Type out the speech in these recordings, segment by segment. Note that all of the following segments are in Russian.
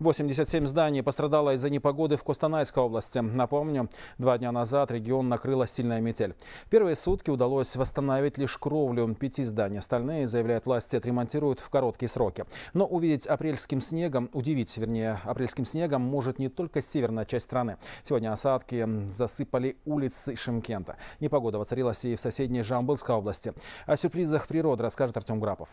87 зданий пострадало из-за непогоды в Костанайской области. Напомню, два дня назад регион накрыла сильная метель. Первые сутки удалось восстановить лишь кровлю пяти зданий. Остальные, заявляют власти, отремонтируют в короткие сроки. Но увидеть апрельским снегом, удивить, вернее, апрельским снегом может не только северная часть страны. Сегодня осадки засыпали улицы Шимкента. Непогода воцарилась и в соседней Жамбылской области. О сюрпризах природы расскажет Артем Грапов.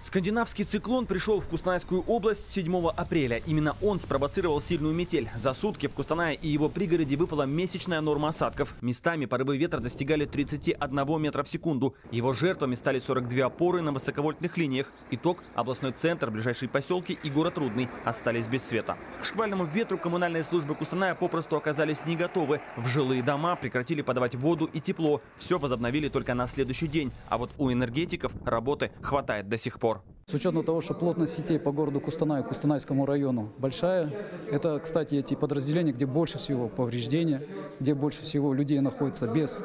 Скандинавский циклон пришел в Кустанайскую область 7 апреля. Именно он спровоцировал сильную метель. За сутки в Кустанае и его пригороде выпала месячная норма осадков. Местами порывы ветра достигали 31 метра в секунду. Его жертвами стали 42 опоры на высоковольтных линиях. Итог – областной центр, ближайшие поселки и город Рудный остались без света. К шквальному ветру коммунальные службы Кустаная попросту оказались не готовы. В жилые дома прекратили подавать воду и тепло. Все возобновили только на следующий день. А вот у энергетиков работы хватает до сих пор. С учетом того, что плотность сетей по городу Кустанай, Кустанайскому району большая, это, кстати, эти подразделения, где больше всего повреждения, где больше всего людей находится без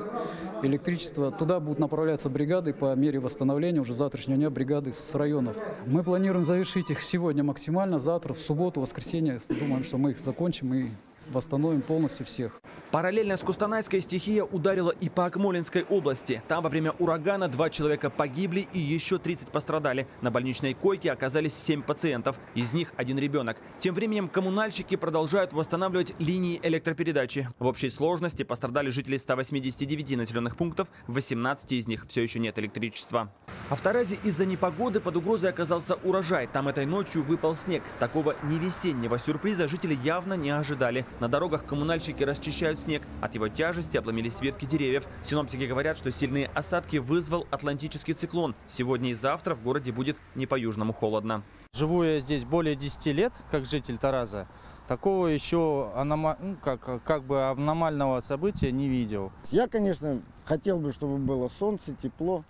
электричества, туда будут направляться бригады по мере восстановления уже завтрашнего дня бригады с районов. Мы планируем завершить их сегодня максимально, завтра, в субботу, воскресенье. Думаем, что мы их закончим и восстановим полностью всех. Параллельно с Кустанайской стихия ударила и по Акмолинской области. Там во время урагана два человека погибли и еще 30 пострадали. На больничной койке оказались 7 пациентов, из них один ребенок. Тем временем коммунальщики продолжают восстанавливать линии электропередачи. В общей сложности пострадали жители 189 населенных пунктов, в 18 из них все еще нет электричества. А в Таразе из-за непогоды под угрозой оказался урожай. Там этой ночью выпал снег. Такого невесеннего сюрприза жители явно не ожидали. На дорогах коммунальщики расчищают снег. От его тяжести обломились ветки деревьев. Синоптики говорят, что сильные осадки вызвал атлантический циклон. Сегодня и завтра в городе будет не по-южному холодно. Живу я здесь более 10 лет, как житель Тараза. Такого еще анома... ну, как, как бы аномального события не видел. Я, конечно, хотел бы, чтобы было солнце, тепло.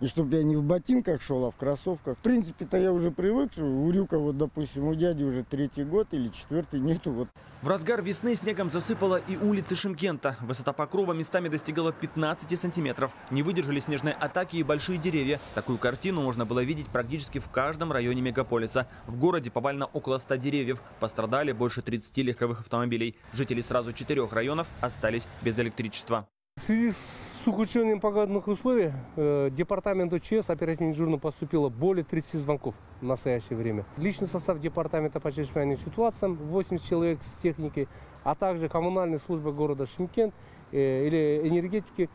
И чтобы я не в ботинках шел, а в кроссовках. В принципе-то я уже привык, что у Рюка, вот, допустим, у дяди уже третий год или четвертый нету. Вот. В разгар весны снегом засыпало и улицы Шимкента. Высота покрова местами достигала 15 сантиметров. Не выдержали снежной атаки и большие деревья. Такую картину можно было видеть практически в каждом районе мегаполиса. В городе повально около 100 деревьев. Пострадали больше 30 легковых автомобилей. Жители сразу четырех районов остались без электричества. В связи с ухудшением погодных условий э, департаменту ЧС оперативно дежурно поступило более 30 звонков в настоящее время. Личный состав департамента по чрезвычайным ситуациям 80 человек с техникой, а также коммунальная служба города Шимкент э, или энергетики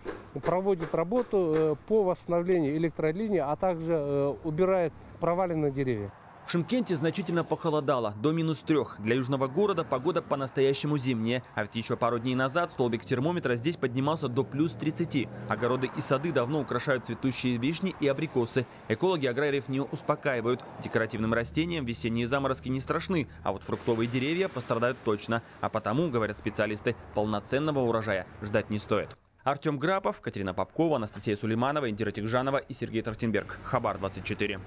проводит работу э, по восстановлению электролинии, а также э, убирает проваленные деревья. В Шимкенте значительно похолодало, до минус трех. Для южного города погода по-настоящему зимняя. А ведь еще пару дней назад столбик термометра здесь поднимался до плюс 30. Огороды и сады давно украшают цветущие вишни и абрикосы. Экологи аграриев не успокаивают. Декоративным растениям весенние заморозки не страшны, а вот фруктовые деревья пострадают точно. А потому, говорят специалисты, полноценного урожая ждать не стоит. Артем Грапов, Катерина Попкова, Анастасия Сулейманова, Индира Тикжанова и Сергей Трахтенберг. Хабар 24.